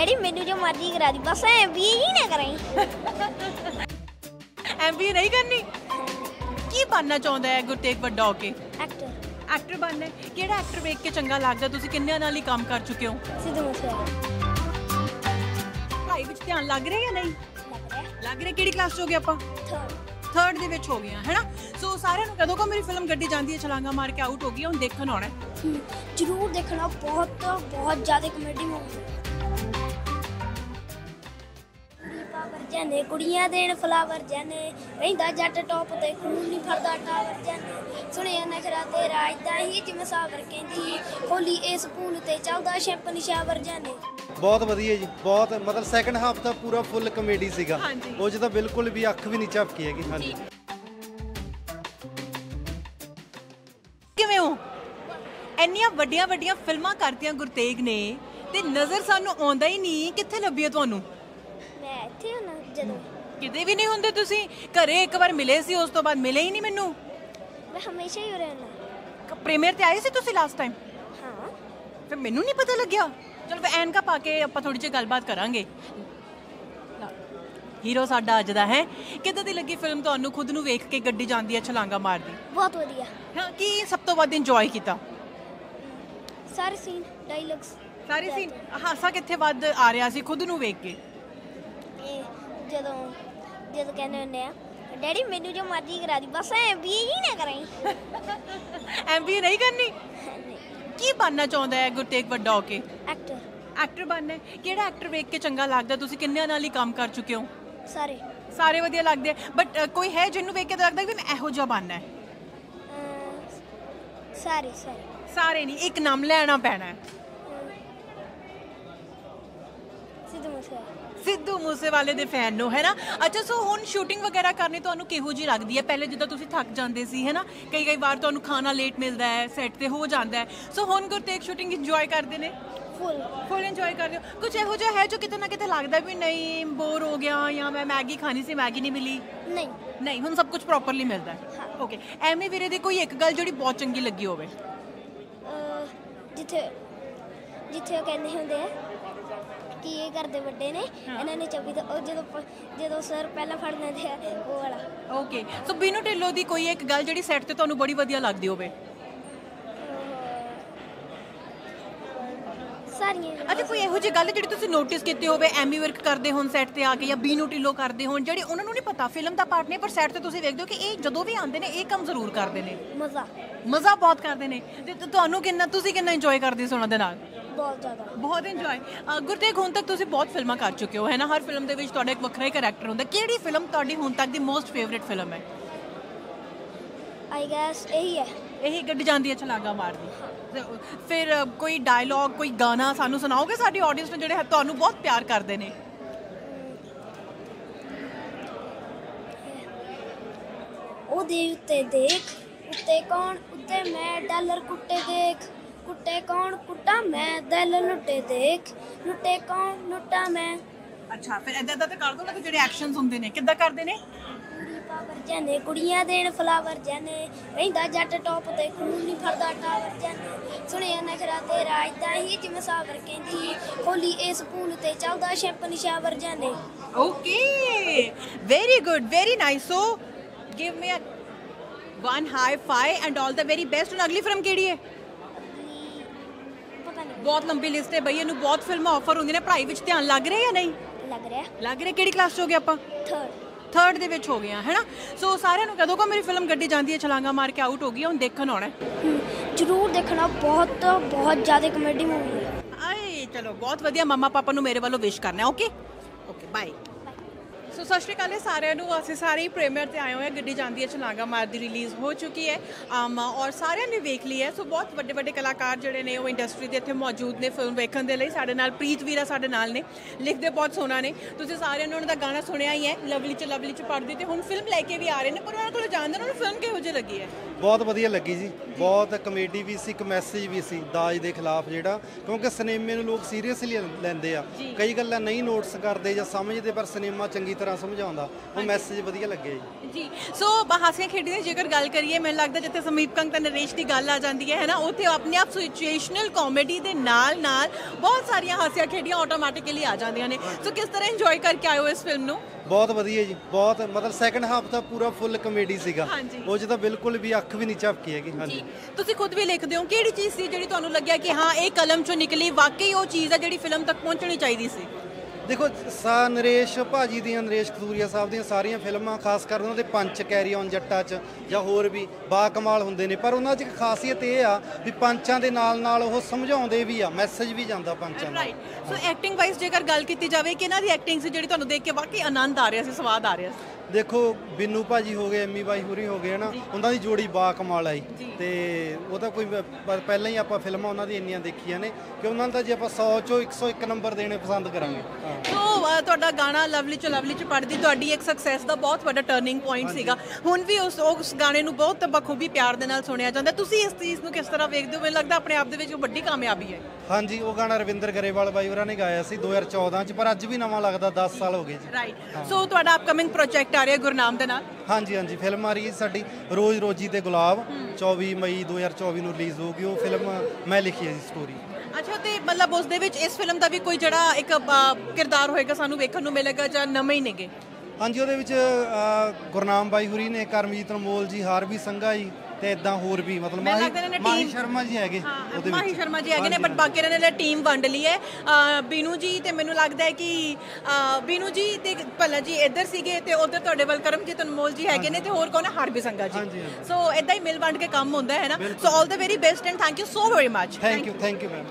Daddy ਮੈਨੂੰ ਜੋ ਮਰਜ਼ੀ ਕਰਾ ਦੀ ਬਸ ਐ ਵੀ ਹੀ ਨਾ ਕਰਾਈ। ਐਮਬੀਏ ਨਹੀਂ ਕਰਨੀ। ਕੀ ਬਣਨਾ ਚਾਹੁੰਦਾ ਹੈ ਗੁਰਤੇਗ ਵੱਡਾ ਹੋ ਕੇ? ਐਕਟਰ ਐਕਟਰ ਬਣਨਾ ਹੈ। ਕਿਹੜਾ ਐਕਟਰ ਵੇਖ ਕੇ ਚੰਗਾ ਲੱਗਦਾ? ਤੁਸੀਂ ਕਿੰਨਿਆਂ ਨਾਲ ਹੀ ਕੰਮ ਕਰ ਚੁੱਕੇ ਹੋ? ਸਿੱਧੂ ਮੂਸੇਵਾਲਾ। ਪੜ੍ਹਾਈ ਵਿੱਚ ਧਿਆਨ ਲੱਗ ਰਿਹਾ ਜਾਂ ਨਹੀਂ? ਲੱਗ ਰਿਹਾ। ਕਿਹੜੀ ਕਲਾਸ 'ਚ ਹੋ ਗਏ ਆਪਾਂ? ਥਰਡ ਥਰਡ ਦੇ ਵਿੱਚ ਹੋ ਗਏ ਆ ਹੈਨਾ? ਸੋ ਸਾਰਿਆਂ ਨੂੰ ਕਦੋਂ ਕੋ ਮੇਰੀ ਫਿਲਮ ਗੱਡੀ ਜਾਂਦੀ ਹੈ ਛਲਾਂਗਾ ਮਾਰ ਕੇ ਆਊਟ ਹੋ ਗਈ ਹੁਣ ਦੇਖਣ ਆਉਣਾ। ਜਰੂਰ ਦੇਖਣਾ ਬਹੁਤ ਬਹੁਤ ਜ਼ਿਆਦਾ ਕਮੇਡੀ ਮੂਵੀ ਜਾਨੇ ਕੁੜੀਆਂ ਦੇਣ ਫਲਾਵਰ ਜਾਨੇ ਰਹਿੰਦਾ ਜੱਟ ਟੌਪ ਤੇ ਖੂਨ ਨਹੀਂ ਫਰਦਾ ਟਾਵਰ ਜਾਨੇ। ਸੁਣਿਆ ਨਖਰਾ ਤੇਰਾ ਇਦਾਂ ਹੀ ਜਿਵੇਂ ਸਾਵਰ ਕਹਿੰਦੀ ਹੋਲੀ ਇਸ ਪੂਲ ਤੇ ਚੱਲਦਾ ਸ਼ੈਂਪ ਨਿਸ਼ਾਵਰ ਜਾਨੇ। ਬਹੁਤ ਵਧੀਆ ਜੀ ਬਹੁਤ ਮਤਲਬ ਸੈਕੰਡ ਹਾਫ ਦਾ ਪੂਰਾ ਫੁੱਲ ਕਮੇਡੀ ਸੀਗਾ। ਉਹ ਤਾਂ ਬਿਲਕੁਲ ਵੀ ਅੱਖ ਵੀ ਨਹੀਂ ਝਪਕੀ ਹੈਗੀ ਹਾਂਜੀ। ਕਿਵੇਂ ਹੋ? ਇੰਨੀਆਂ ਵੱਡੀਆਂ ਵੱਡੀਆਂ ਫਿਲਮਾਂ ਕਰਤੀਆਂ ਗੁਰਤੇਗ ਨੇ ਤੇ ਨਜ਼ਰ ਸਾਨੂੰ ਆਉਂਦਾ ਹੀ ਨਹੀਂ ਕਿੱਥੇ ਲੱਭੀ ਤੁਹਾਨੂੰ? ਜਦੋਂ। ਕਿਤੇ ਵੀ ਨਹੀਂ ਹੁੰਦੇ ਤੁਸੀਂ? ਘਰੇ ਇੱਕ ਵਾਰ ਮਿਲੇ ਸੀ ਉਸ ਤੋਂ ਬਾਅਦ ਮਿਲੇ ਹੀ ਨਹੀਂ ਮੈਨੂੰ? ਮੈਂ ਹਮੇਸ਼ਾ ਹੀ ਰਹਿਣਾ ਪ੍ਰੀਮੀਅਰ ਤੇ ਆਏ ਸੀ ਤੁਸੀਂ ਲਾਸਟ ਟਾਈਮ ਹਾਂ। ਫਿਰ ਮੈਨੂੰ ਨਹੀਂ ਪਤਾ ਲੱਗਿਆ। ਚਲੋ ਫਿਰ ਐਨਕਾ ਪਾ ਕੇ ਆਪਾਂ ਥੋੜੀ ਜਿਹੀ ਗੱਲਬਾਤ ਕਰਾਂਗੇ। ਹੀਰੋ ਸਾਡਾ ਅੱਜ ਦਾ ਹੈ। ਕਿੱਦਾਂ ਦੀ ਲੱਗੀ ਫਿਲਮ ਤੁਹਾਨੂੰ ਖੁਦ ਨੂੰ ਵੇਖ ਕੇ ਗੱਡੀ ਜਾਂਦੀ ਹੈ ਛਲਾਂਗਾ ਮਾਰਦੀ? ਬਹੁਤ ਵਧੀਆ। ਹਾਂ ਕੀ ਸਭ ਤੋਂ ਵੱਧ ਇੰਜੋਏ ਕੀਤਾ? ਸਾਰੇ ਸੀਨ ਡਾਇਲੌਗਸ ਸਾਰੇ ਸੀ ਹਾਸਾ ਕਿੱਥੇ ਵੱਧ ਆ ਰਿਹਾ ਸੀ ਖੁਦ ਨੂੰ ਵੇਖ ਕੇ? ਇਹ ਜਦੋਂ ਜਦੋਂ ਕਹਿੰਦੇ ਹੁੰਦੇ ਆ ਡੈਡੀ ਮੈਨੂੰ ਜੋ ਮਰਜ਼ੀ ਕਰਾ ਦੀ ਬਸ ਐ ਵੀ ਹੀ। ਨਾ ਕਰਾਈ ਐਮਬੀਏ ਨਹੀਂ ਕਰਨੀ? ਕੀ ਬਣਨਾ ਚਾਹੁੰਦਾ ਹੈ ਗੁਰਤੇਗ ਵੱਡਾ ਹੋ ਕੇ? ਐਕਟਰ ਐਕਟਰ ਬਣਨਾ ਹੈ। ਕਿਹੜਾ ਐਕਟਰ ਵੇਖ ਕੇ ਚੰਗਾ ਲੱਗਦਾ? ਤੁਸੀਂ ਕਿੰਨਿਆਂ ਨਾਲ ਹੀ ਕੰਮ ਕਰ ਚੁੱਕੇ ਹੋ? ਸਾਰੇ। ਸਾਰੇ ਵਧੀਆ ਲੱਗਦੇ ਬਟ ਕੋਈ ਹੈ ਜਿਹਨੂੰ ਵੇਖ ਕੇ ਤਾਂ ਲੱਗਦਾ ਵੀ ਮੈਂ ਇਹੋ ਜਿਹਾ ਬਣਨਾ ਹੈ? ਸਾਰੇ ਸਾਰੇ। ਸਾਰੇ ਨਹੀਂ ਇੱਕ ਨਾਮ ਲੈਣਾ ਪੈਣਾ ਹੈ। ਸਿੱਧੂ ਮੂਸੇਵਾਲਾ। ਸਿੱਧੂ ਮੂਸੇਵਾਲੇ ਦੇ ਫੈਨ ਨੂੰ ਹੈ ਨਾ? ਅੱਛਾ ਸੋ ਹੁਣ ਸ਼ੂਟਿੰਗ ਵਗੈਰਾ ਕਰਨੀ ਤੁਹਾਨੂੰ ਕਿਹੋ ਜੀ ਲੱਗਦੀ ਹੈ? ਪਹਿਲੇ ਜਦੋਂ ਤੁਸੀਂ ਥੱਕ ਜਾਂਦੇ ਸੀ ਹੈ ਨਾ? ਕਈ ਕਈ ਵਾਰ ਤੁਹਾਨੂੰ ਖਾਣਾ ਲੇਟ ਮਿਲਦਾ ਹੈ ਸੈੱਟ ਤੇ ਹੋ ਜਾਂਦਾ ਹੈ। ਸੋ ਹੁਣ ਗੁਰਤੇਗ ਸ਼ੂਟਿੰਗ ਇੰਜੋਏ ਕਰਦੇ ਨੇ? ਫੁੱਲ ਫੁੱਲ ਇੰਜੋਏ ਕਰਦੇ ਹੋ? ਕੁਝ ਇਹੋ ਜਿਹਾ ਹੈ ਜੋ ਕਿਤੇ ਨਾ ਕਿਤੇ ਲੱਗਦਾ ਵੀ ਨਹੀਂ ਬੋਰ ਹੋ ਗਿਆ ਜਾਂ ਮੈਂ ਮੈਗੀ ਖਾਣੀ ਸੀ ਮੈਗੀ ਨਹੀਂ ਮਿਲੀ? ਨਹੀਂ। ਨਹੀਂ ਹੁਣ ਸਭ ਕੁਝ ਪ੍ਰੋਪਰਲੀ ਮਿਲਦਾ ਹੈ। ਓਕੇ ਐਵੇਂ ਵੀਰੇ ਦੀ ਕੋਈ ਇੱਕ ਗੱਲ ਜਿਹੜੀ ਬਹੁਤ ਚੰਗੀ ਲੱਗੀ ਹੋਵੇ? ਜਿੱਥੇ ਜਿੱਥੇ ਉਹ ਕਹਿੰਦੇ ਹੁੰਦੇ ਆ ਕਿ ਇਹ ਕਰਦੇ ਵੱਡੇ ਨੇ ਇਹਨਾਂ ਨੇ ਚੌਕੀ ਦਾ ਉਹ ਜਦੋਂ ਜਦੋਂ ਸਰ ਪਹਿਲਾਂ ਫੜ ਲੈਂਦੇ ਆ ਉਹ ਵਾਲਾ। ਓਕੇ ਸੋ ਬੀਨੂ ਢਿੱਲੋਂ ਦੀ ਕੋਈ ਇੱਕ ਗੱਲ ਜਿਹੜੀ ਸੈੱਟ ਤੇ ਤੁਹਾਨੂੰ ਬੜੀ ਵਧੀਆ ਲੱਗਦੀ ਹੋਵੇ? ਸਾਰੀਆਂ ਅੱਛਾ ਕੋਈ ਇਹੋ ਜਿਹੀ ਗੱਲ ਜਿਹੜੀ ਤੁਸੀਂ ਨੋਟਿਸ ਕੀਤੀ ਹੋਵੇ ਐਮੀ ਵਰਕ ਕਰਦੇ ਹੋਣ ਸੈੱਟ ਤੇ ਆ ਕੇ ਜਾਂ ਬੀਨੂ ਢਿੱਲੋਂ ਕਰਦੇ ਹੋਣ ਜਿਹੜੀ ਉਹਨਾਂ ਨੂੰ ਨਹੀਂ ਪਤਾ ਫਿਲਮ ਦਾ ਪਾਰਟ ਨਹੀਂ ਪਰ ਸੈੱਟ ਤੇ ਤੁਸੀਂ ਵੇਖਦੇ ਹੋ ਕਿ ਇਹ ਜਦੋਂ ਵੀ ਆਉਂਦੇ ਨੇ ਇਹ ਕੰਮ ਜ਼ਰੂਰ ਕਰਦੇ ਨੇ। ਮਜ਼ਾ। ਮਜ਼ਾ ਬਹੁਤ ਕਰਦੇ ਨੇ। ਤੇ ਤੁ- ਤੁਹਾਨੂੰ ਕਿੰਨਾ ਤੁਸੀਂ ਕਿੰਨਾ ਇੰਜੋਏ ਕਰਦੇ ਸੀ ਉਹਨਾਂ ਦੇ ਨਾਲ? ਬਹੁਤ ਜ਼ਿਆਦਾ। ਬਹੁਤ ਇੰਜੋਏ ਗੁਰਤੇਗ ਹੁਣ ਤੱਕ ਤੁਸੀਂ ਬਹੁਤ ਫਿਲਮਾਂ ਕਰ ਚੁੱਕੇ ਹੋ ਹੈ ਨਾ? ਹਰ ਫਿਲਮ ਦੇ ਵਿੱਚ ਤੁਹਾਡਾ ਇੱਕ ਵੱਖਰਾ ਹੀ ਕਰੈਕਟਰ ਹੁੰਦਾ। ਕਿਹੜੀ ਫਿਲਮ ਤੁਹਾਡੀ ਹੁਣ ਤੱਕ ਦੀ ਮੋਸਟ ਫੇਵਰਿਟ ਫਿਲਮ ਹੈ? ਆਈ ਗੈਸ ਇਹੀ ਹੈ। ਇਹੀ ਗੱਡੀ ਜਾਂਦੀ ਹੈ ਛਲਾਂਗਾ ਮਾਰਦੀ। ਫਿਰ ਕੋਈ ਡਾਇਲੌਗ ਕੋਈ ਗਾਣਾ ਸਾਨੂੰ ਸੁਣਾਓਗੇ? ਸਾਡੀ ਆਡੀਅנס ਨੂੰ ਜਿਹੜੇ ਤੁਹਾਨੂੰ ਬਹੁਤ ਪਿਆਰ ਕਰਦੇ ਨੇ। ਉਹਦੇ ਉੱਤੇ ਦੇਖ ਉੱਤੇ ਕੌਣ? ਉੱਤੇ ਮੈਂ ਡਾਲਰ ਕੁੱਟੇ ਦੇਖ। ਕੁੱਟੇ ਕੌਣ ਕੁੱਟਾ? ਮੈਂ ਦਿਲ ਲੁੱਟੇ ਦੇਖ। ਲੁੱਟੇ ਕੌਣ ਲੁੱਟਾ ਮੈਂ? ਅੱਛਾ ਫਿਰ ਇਦਾਂ ਦਾ ਤਾਂ ਕਰ ਦੋ ਨਾ ਕਿ ਜਿਹੜੇ ਐਕਸ਼ਨਸ ਹੁੰਦੇ ਨੇ ਕਿੱਦਾਂ ਕਰਦੇ ਨੇ? ਕੁੜੀ ਪਾਵਰ ਜਾਨੇ ਕੁੜੀਆਂ ਦੇਣ ਫਲਾਵਰ ਜਾਨੇ। ਰਹਿੰਦਾ ਜੱਟ ਟੌਪ ਤੇ ਖੂਨ ਨਹੀਂ ਫਰਦਾ ਟਾਵਰ ਜਾਨੇ। ਸੁਣਿਆ ਨਖਰਾ ਤੇਰਾ ਇਦਾਂ ਹੀ ਜਿਵੇਂ ਸਾਵਰ ਕਹਿੰਦੀ ਹੋਲੀ ਇਸ ਪੂਲ ਤੇ ਚੱਲਦਾ ਸ਼ੈਂਪ ਨਿਸ਼ਾਵਰ ਜਾਨੇ। Okay very good very nice so give me a one high five and all the very best ਹੁਣ ਅਗਲੀ ਫਿਲਮ ਕਿਹੜੀ ਹੈ ਅਗਲੀ ਪਤਾ ਨਹੀਂ ਬਹੁਤ ਲੰਬੀ ਲਿਸਟ ਹੈ ਬਈ ਇਹਨੂੰ ਬਹੁਤ ਫਿਲਮਾਂ ਆਫਰ ਹੁੰਦੀਆਂ ਨੇ। ਪੜ੍ਹਾਈ ਵਿੱਚ ਧਿਆਨ ਲੱਗ ਰਿਹਾ ਜਾਂ ਨਹੀਂ? ਲੱਗ ਰਿਹਾ। ਲੱਗ ਰਿਹਾ? ਕਿਹੜੀ ਕਲਾਸ 'ਚ ਹੋ ਗਏ ਆਪਾਂ? ਥਰਡ ਥਰਡ ਦੇ ਵਿੱਚ ਹੋ ਗਏ ਆ ਹੈਨਾ? ਸੋ ਸਾਰਿਆਂ ਨੂੰ ਕਦੋਂ ਕੋ ਮੇਰੀ ਫਿਲਮ ਗੱਡੀ ਜਾਂਦੀ ਹੈ ਛਲਾਂਗਾ ਮਾਰ ਕੇ ਆਊਟ ਹੋ ਗਈ ਹੁਣ ਦੇਖਣ ਆਉਣਾ। ਜਰੂਰ ਦੇਖਣਾ ਬਹੁਤ ਬਹੁਤ ਜ਼ਿਆਦਾ ਕਮੇਡੀ ਮੂਵੀ ਹੈ। ਆਏ ਚਲੋ ਬਹੁਤ ਵਧੀਆ। ਮੰਮਾ ਪਾਪਾ ਨੂੰ ਮੇਰੇ ਵੱਲੋਂ ਵਿਸ਼ ਕਰਨਾ ਓਕੇ ਓਕੇ ਬਾਏ ਸੋ ਸਤਿ ਸ਼੍ਰੀ ਅਕਾਲ ਸਾਰਿਆਂ ਨੂੰ। ਅਸੀਂ ਸਾਰੇ ਹੀ ਪ੍ਰੀਮੀਅਰ ਤੇ ਆਏ ਹੋਏ ਹਾਂ। ਗੱਡੀ ਜਾਂਦੀ ਹੈ ਚਲਾਗਾ ਮਾਰ ਦੀ ਰਿਲੀਜ਼ ਹੋ ਚੁੱਕੀ ਹੈ। ਅਮ ਔਰ ਸਾਰਿਆਂ ਨੇ ਵੇਖ ਲਈ ਹੈ। ਸੋ ਬਹੁਤ ਵੱਡੇ ਵੱਡੇ ਕਲਾਕਾਰ ਜਿਹੜੇ ਨੇ ਉਹ ਇੰਡਸਟਰੀ ਦੇ ਇੱਥੇ ਮੌਜੂਦ ਨੇ ਫਿਲਮ ਵੇਖਣ ਦੇ ਲਈ। ਸਾਡੇ ਨਾਲ ਪ੍ਰੀਤ ਵੀਰਾ ਸਾਡੇ ਨਾਲ ਨੇ। ਲਿਖਦੇ ਬਹੁਤ ਸੋਹਣਾ ਨੇ। ਤੁਸੀਂ ਸਾਰਿਆਂ ਨੇ ਉਹਨਾਂ ਦਾ ਗਾਣਾ ਸੁਣਿਆ ਹੀ ਹੈ। ਲਵਲੀ ਚ ਲਵਲੀ ਚ ਪੜਦੀ ਤੇ ਹੁਣ ਫਿਲਮ ਲੈ ਕੇ ਵੀ ਆ ਰਹੇ ਨੇ। ਪਰ ਉਹਨਾਂ ਕੋਲ ਜਾਣਦੇ ਉਹਨਾਂ ਨੂੰ ਫਿਲਮ ਕਿਹੋ ਜਿਹੀ ਲੱਗੀ ਹੈ? ਬਹੁਤ ਵਧੀਆ ਲੱਗੀ ਜੀ। ਬਹੁਤ ਕਮੇਡੀ ਵੀ ਸੀ ਇੱਕ ਮੈਸੇਜ ਵੀ ਸੀ ਦਾਜ ਦੇ ਖਿਲਾਫ ਜਿਹੜਾ। ਕਿਉਂਕਿ ਸਿਨੇਮੇ ਨੂੰ ਲੋਕ ਸੀਰੀਅਸਲੀ ਲੈਂਦੇ ਆ। ਕਈ ਗੱਲਾਂ ਨਹੀਂ ਨੋਟਿਸ ਕਰਦੇ ਜਾਂ ਸਮਝਦੇ ਪਰ ਸਿਨੇਮਾ ਚੰਗੀ ਤਰ੍ਹਾਂ ਤਰ੍ਹਾਂ ਸਮਝਾਉਂਦਾ ਉਹ ਮੈਸੇਜ ਵਧੀਆ ਲੱਗਿਆ ਜੀ। ਜੀ ਸੋ ਹਾਸੀਆਂ ਖੇਡੀਆਂ ਦੀ ਜੇਕਰ ਗੱਲ ਕਰੀਏ ਮੈਨੂੰ ਲੱਗਦਾ ਜਿੱਥੇ ਸਮੀਪ ਕੰਗ ਤੇ ਨਰੇਸ਼ ਦੀ ਗੱਲ ਆ ਜਾਂਦੀ ਹੈ ਹੈ ਨਾ ਉੱਥੇ ਆਪਣੇ ਆਪ ਸਿਚੁਏਸ਼ਨਲ ਕਾਮੇਡੀ ਦੇ ਨਾਲ ਨਾਲ ਬਹੁਤ ਸਾਰੀਆਂ ਹਾਸੀਆਂ ਖੇਡੀਆਂ ਆਟੋਮੈਟਿਕਲੀ ਆ ਜਾਂਦੀਆਂ ਨੇ। ਸੋ ਕਿਸ ਤਰ੍ਹਾਂ ਇੰਜੋਏ ਕਰਕੇ ਆਏ ਹੋ ਇਸ ਫਿਲਮ ਨੂੰ? ਬਹੁਤ ਵਧੀਆ ਜੀ ਬਹੁਤ ਮਤਲਬ ਸੈਕੰਡ ਹਾਫ ਤਾਂ ਪੂਰਾ ਫੁੱਲ ਕਮੇਡੀ ਸੀਗਾ। ਹਾਂਜੀ। ਉਹ 'ਚ ਤਾਂ ਬਿਲਕੁਲ ਵੀ ਅੱਖ ਵੀ ਨਹੀਂ ਝਪਕੀ ਹੈਗੀ ਹਾਂਜੀ। ਜੀ ਤੁਸੀਂ ਖੁਦ ਵੀ ਲਿਖਦੇ ਹੋ ਕਿਹੜੀ ਚੀਜ਼ ਸੀ ਜਿਹੜੀ ਤੁਹਾਨੂੰ ਲੱਗਿਆ ਕਿ ਹਾਂ ਇਹ ਕਲਮ ਚੋਂ ਨਿਕਲੀ ਵਾਕਈ ਉਹ ਚੀਜ਼ ਹੈ ਜਿਹੜੀ ਫਿਲਮ ਤੱਕ ਪਹੁੰਚਣੀ ਚਾਹੀਦੀ ਸੀ? ਦੇਖੋ, ਸਾ ਨਰੇਸ਼, ਭਾਜੀ ਦੀਆਂ, ਨਰੇਸ਼ ਕਸੂਰੀਆ ਸਾਹਿਬ ਦੀਆਂ ਸਾਰੀਆਂ ਫਿਲਮਾਂ, ਖਾਸ ਕਰ ਉਹਨਾਂ ਦੇ ਪੰਚ ਕੈਰੀ ਔਨ ਜੱਟਾ 'ਚ ਜਾਂ ਹੋਰ ਵੀ ਬਾ ਕਮਾਲ ਹੁੰਦੇ ਨੇ। ਪਰ ਉਹਨਾਂ 'ਚ ਇੱਕ ਖਾਸੀਅਤ ਇਹ ਆ ਵੀ ਪੰਚਾਂ ਦੇ ਨਾਲ ਨਾਲ ਉਹ ਸਮਝਾਉਂਦੇ ਵੀ ਆ, ਮੈਸੇਜ ਵੀ ਜਾਂਦਾ ਪੰਚਾਂ ਦਾ ਰਾਈਟ ਸੋ ਐਕਟਿੰਗ ਵਾਈਜ਼ ਜੇਕਰ ਗੱਲ ਕੀਤੀ ਜਾਵੇ ਕਿ ਇਹਨਾਂ ਦੀ ਐਕਟਿੰਗ ਸੀ ਜਿਹੜੀ ਤੁਹਾਨੂੰ ਦੇਖ ਕੇ ਵਾਕਈ ਆਨੰਦ ਆ ਰਿਹਾ ਸੀ, ਸਵਾਦ ਆ ਰਿਹਾ ਸੀ। ਦੇਖੋ ਬਿੰਨੂ ਭਾਜੀ ਹੋ ਗਏ ਐਮੀ ਬਾਈ ਹੁਰੀ ਹੋ ਗਏ ਹਨਾ ਉਹਨਾਂ ਦੀ ਜੋੜੀ ਬਾ ਕਮਾਲ ਆਈ ਤੇ ਉਹ ਤਾਂ ਕੋਈ ਪਹਿਲਾਂ ਹੀ ਆਪਾਂ ਫਿਲਮਾਂ ਉਹਨਾਂ ਦੀ ਇੰਨੀਆਂ ਦੇਖੀਆਂ ਨੇ ਕਿ ਉਹਨਾਂ ਦਾ ਜੇ ਆਪਾਂ 100 ਚੋਂ 101 ਨੰਬਰ ਦੇਣੇ ਪਸੰਦ ਕਰਾਂਗੇ। ਸੋ ਤੁਹਾਡਾ ਗਾਣਾ ਲਵਲੀ ਚ ਲਵਲੀ ਚ ਪੜਦੀ ਤੁਹਾਡੀ ਇੱਕ ਸਕਸੈਸ ਦਾ ਬਹੁਤ ਵੱਡਾ ਟਰਨਿੰਗ ਪੁਆਇੰਟ ਸੀਗਾ। ਹੁਣ ਵੀ ਉਸ ਉਸ ਗਾਣੇ ਨੂੰ ਬਹੁਤ ਬਖੂਬੀ ਪਿਆਰ ਦੇ ਨਾਲ ਸੁਣਿਆ ਜਾਂਦਾ। ਤੁਸੀਂ ਇਸ ਚੀਜ਼ ਨੂੰ ਕਿਸ ਤਰ੍ਹਾਂ ਵੇਖਦੇ ਹੋ? ਮੈਨੂੰ ਲੱਗਦਾ ਆਪਣੇ ਆਪ ਦੇ ਵਿੱਚ ਵੱਡੀ ਕਾਮਯਾਬੀ ਹੈ। ਹਾਂਜੀ ਉਹ ਗਾਣਾ ਰਵਿੰਦਰ ਗਰੇਵਾਲ ਬਾਈ ਹੋਰਾਂ ਨੇ ਗਾਇਆ ਸੀ 2014 ਚ ਪਰ ਅੱਜ ਵੀ ਨਵਾਂ ਲੱਗਦਾ 10 ਸਾਲ ਹੋ ਗਏ ਜੀ। ਰਾਈਟ ਸੋ ਤੁਹਾਡਾ ਅਪਕਮਿੰਗ ਪ੍ਰੋਜੈਕਟ ਆ ਰਿਹਾ ਗੁਰਨਾਮ ਦੇ ਨਾਲ? ਹਾਂਜੀ ਹਾਂਜੀ। ਫਿਲਮ ਆ ਰਹੀ ਹੈ ਸਾਡੀ ਰੋਜ਼ ਰੋਜੀ ਤੇ ਗੁਲਾਬ। 24 ਮਈ 2024 ਨੂੰ ਰਿਲੀਜ਼ ਹੋਊਗੀ। ਉਹ ਫਿਲਮ ਮੈਂ ਲਿਖੀ ਹੈ ਜੀ ਸਟੋਰੀ ਅੱਛਾ ਤੇ ਮਤਲਬ ਉਸ ਦੇ ਵਿੱਚ ਇਸ ਫਿਲਮ ਦਾ ਵੀ ਕੋਈ ਜਿਹੜਾ ਇੱਕ ਕਿਰਦਾਰ ਹੋਏਗਾ ਸਾਨੂੰ ਵੇਖਣ ਨੂੰ ਮਿਲੇਗਾ ਜਾਂ ਨਵੇਂ ਹੀ ਨੇਗੇ? ਹਾਂਜੀ ਉਹਦੇ ਵਿੱਚ ਗੁਰਨਾਮ ਬਾਈ ਹੁਰੀ ਨੇ ਕਰਮਜੀਤ ਅਨਮੋਲ ਜੀ ਹਾਰਵੀ ਸੰਘਾ ਜੀ ਤੇ ਇਦਾਂ ਹੋਰ ਵੀ ਮਤਲਬ ਮਾਹੀ ਮਾਹੀ ਸ਼ਰਮਾ ਜੀ ਹੈਗੇ ਉਹਦੇ ਮਾਹੀ ਵਿੱਚ। ਸ਼ਰਮਾ ਜੀ ਹੈਗੇ ਨੇ ਬਟ ਬਾਕੀ ਇਹਨਾਂ ਨੇ ਟੀਮ ਵੰਡ ਲਈ ਹੈ। ਬੀਨੂ ਜੀ ਤੇ ਮੈਨੂੰ ਲੱਗਦਾ ਹੈ ਕਿ ਬੀਨੂ ਜੀ ਤੇ ਭੱਲਾ ਜੀ ਇੱਧਰ ਸੀਗੇ ਤੇ ਉਧਰ ਤੁਹਾਡੇ ਵੱਲ ਕਰਮਜੀਤ ਅਨਮੋਲ ਜੀ ਹੈਗੇ ਨੇ ਤੇ ਹੋਰ ਕੌਣ ਹਰਬੀ ਸੰਗਾ ਜੀ। ਸੋ ਇਦਾਂ ਹੀ ਮਿਲ ਵੰਡ ਕੇ ਕੰਮ ਹੁੰਦਾ ਹੈ ਨਾ। So all the very best and thank you so very much thank you thank you ma'am